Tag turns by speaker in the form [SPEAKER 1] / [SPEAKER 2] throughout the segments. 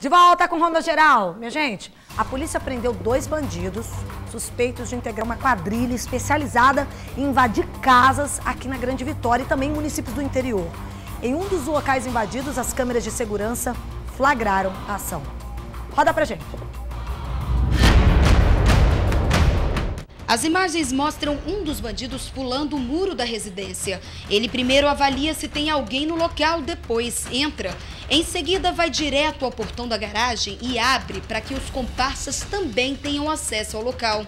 [SPEAKER 1] De volta com Ronda Geral. Minha gente, a polícia prendeu dois bandidos suspeitos de integrar uma quadrilha especializada em invadir casas aqui na Grande Vitória e também municípios do interior. Em um dos locais invadidos, as câmeras de segurança flagraram a ação. Roda pra gente.
[SPEAKER 2] As imagens mostram um dos bandidos pulando o muro da residência. Ele primeiro avalia se tem alguém no local, depois entra. Em seguida, vai direto ao portão da garagem e abre para que os comparsas também tenham acesso ao local.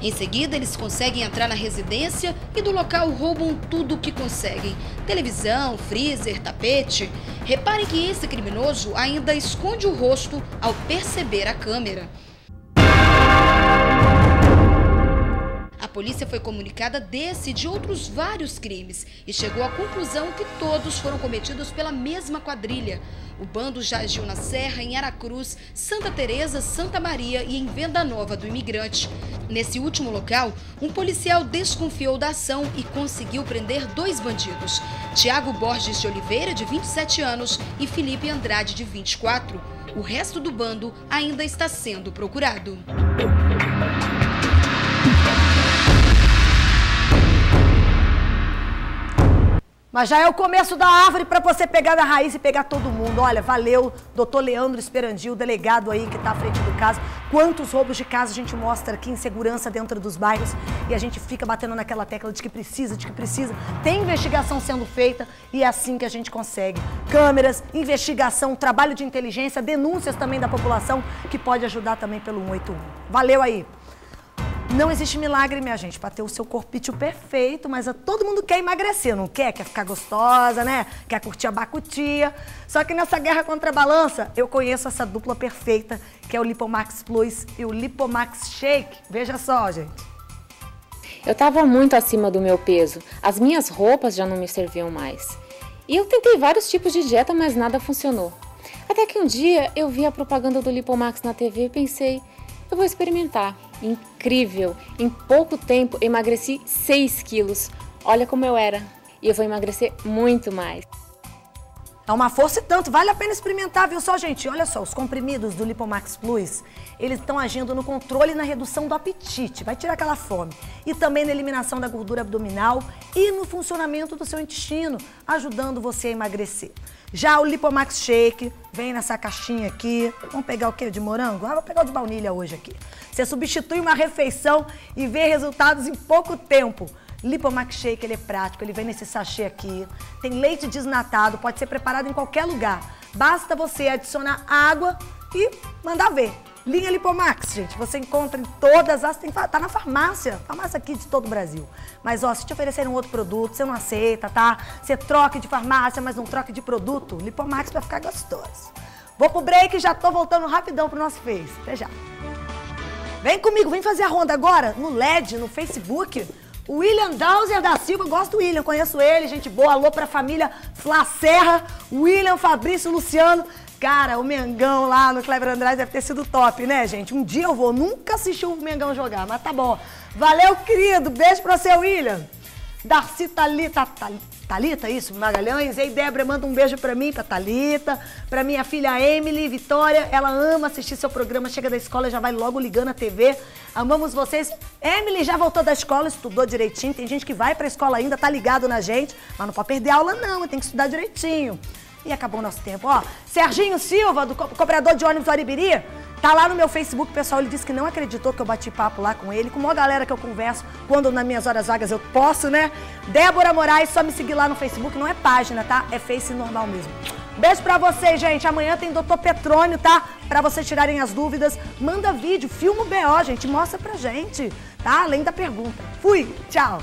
[SPEAKER 2] Em seguida, eles conseguem entrar na residência e do local roubam tudo o que conseguem: televisão, freezer, tapete. Reparem que esse criminoso ainda esconde o rosto ao perceber a câmera. Polícia foi comunicada desse e de outros vários crimes e chegou à conclusão que todos foram cometidos pela mesma quadrilha. O bando já agiu na Serra, em Aracruz, Santa Teresa, Santa Maria e em Venda Nova do Imigrante. Nesse último local, um policial desconfiou da ação e conseguiu prender dois bandidos: Tiago Borges de Oliveira, de 27 anos, e Felipe Andrade, de 24. O resto do bando ainda está sendo procurado.
[SPEAKER 1] Mas já é o começo da árvore para você pegar da raiz e pegar todo mundo. Olha, valeu, doutor Leandro Esperandil, delegado aí que está à frente do caso. Quantos roubos de casa a gente mostra aqui, insegurança dentro dos bairros, e a gente fica batendo naquela tecla de que precisa, de que precisa. Tem investigação sendo feita e é assim que a gente consegue. Câmeras, investigação, trabalho de inteligência, denúncias também da população, que pode ajudar também pelo 181. Valeu aí! Não existe milagre, minha gente, para ter o seu corpício perfeito, mas todo mundo quer emagrecer, não quer? Quer ficar gostosa, né? Quer curtir a bacutia. Só que nessa guerra contra a balança, eu conheço essa dupla perfeita, que é o Lipomax Plus e o Lipomax Shake. Veja só, gente.
[SPEAKER 3] Eu estava muito acima do meu peso. As minhas roupas já não me serviam mais. E eu tentei vários tipos de dieta, mas nada funcionou. Até que um dia eu vi a propaganda do Lipomax na TV e pensei, eu vou experimentar. Incrível! Em pouco tempo emagreci 6 quilos. Olha como eu era. E eu vou emagrecer muito mais.
[SPEAKER 1] É uma força e tanto, vale a pena experimentar, viu só, gente? Olha só, os comprimidos do Lipomax Plus, eles estão agindo no controle e na redução do apetite, vai tirar aquela fome. E também na eliminação da gordura abdominal e no funcionamento do seu intestino, ajudando você a emagrecer. Já o Lipomax Shake vem nessa caixinha aqui. Vamos pegar o quê? De morango? Ah, vou pegar o de baunilha hoje aqui. Você substitui uma refeição e vê resultados em pouco tempo. Lipomax Shake, ele é prático, ele vem nesse sachê aqui. Tem leite desnatado, pode ser preparado em qualquer lugar. Basta você adicionar água e mandar ver. Linha Lipomax, gente, você encontra em todas as... Tem, tá na farmácia, farmácia aqui de todo o Brasil. Mas, ó, se te oferecerem um outro produto, você não aceita, tá? Você troca de farmácia, mas não troca de produto. Lipomax vai ficar gostoso. Vou pro break e já tô voltando rapidão pro nosso Face. Até já. Vem comigo, vem fazer a ronda agora no LED, no Facebook. William Dauser da Silva, gosto do William, conheço ele, gente boa. Alô pra família Flá Serra, William, Fabrício, Luciano. Cara, o Mengão lá no Cleber Andrade deve ter sido top, né, gente? Um dia eu vou, nunca assisti o Mengão jogar, mas tá bom. Valeu, querido. Beijo pra você, William. Darcy Thalita, Thalita, isso, Magalhães. Ei, Débora, manda um beijo pra mim, pra Thalita, pra minha filha Emily, Vitória. Ela ama assistir seu programa, chega da escola, já vai logo ligando a TV. Amamos vocês. Emily já voltou da escola, estudou direitinho. Tem gente que vai pra escola ainda, tá ligado na gente, mas não pode perder aula não, tem que estudar direitinho. E acabou o nosso tempo. Ó, Serginho Silva, do co cobrador de ônibus do Aribiri, tá lá no meu Facebook, pessoal. Ele disse que não acreditou que eu bati papo lá com ele, com uma galera que eu converso quando nas minhas horas vagas eu posso, né? Débora Moraes, só me seguir lá no Facebook, não é página, tá? É Face normal mesmo. Beijo pra vocês, gente. Amanhã tem Doutor Petrônio, tá? Pra vocês tirarem as dúvidas. Manda vídeo, filma o BO, gente. Mostra pra gente, tá? Além da pergunta. Fui, tchau.